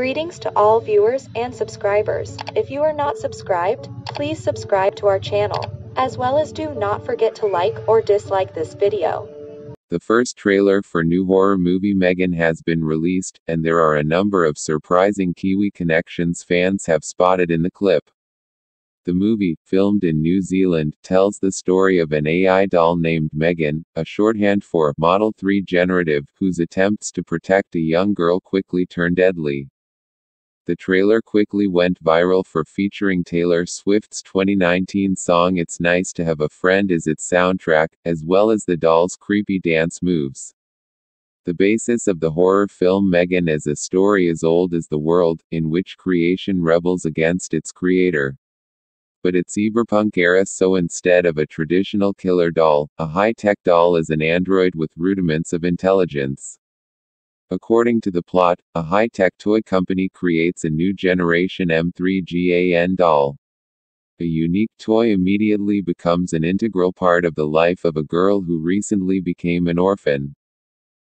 Greetings to all viewers and subscribers. If you are not subscribed, please subscribe to our channel, as well as do not forget to like or dislike this video. The first trailer for new horror movie Megan has been released, and there are a number of surprising Kiwi connections fans have spotted in the clip. The movie, filmed in New Zealand, tells the story of an AI doll named Megan, a shorthand for Model 3 generative, whose attempts to protect a young girl quickly turn deadly. The trailer quickly went viral for featuring Taylor Swift's 2019 song It's Nice to Have a Friend as its soundtrack, as well as the doll's creepy dance moves. The basis of the horror film Megan is a story as old as the world, in which creation rebels against its creator. But it's cyberpunk era so instead of a traditional killer doll, a high-tech doll is an android with rudiments of intelligence. According to the plot, a high-tech toy company creates a new generation M3GAN doll. A unique toy immediately becomes an integral part of the life of a girl who recently became an orphan.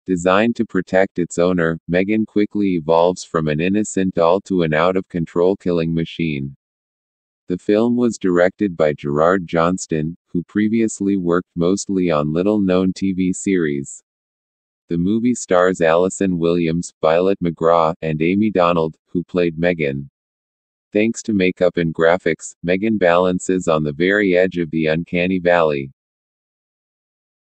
Designed to protect its owner, Megan quickly evolves from an innocent doll to an out-of-control killing machine. The film was directed by Gerard Johnstone, who previously worked mostly on little-known TV series. The movie stars Allison Williams, Violet McGraw, and Amie Donald, who played Megan. Thanks to makeup and graphics, Megan balances on the very edge of the uncanny valley.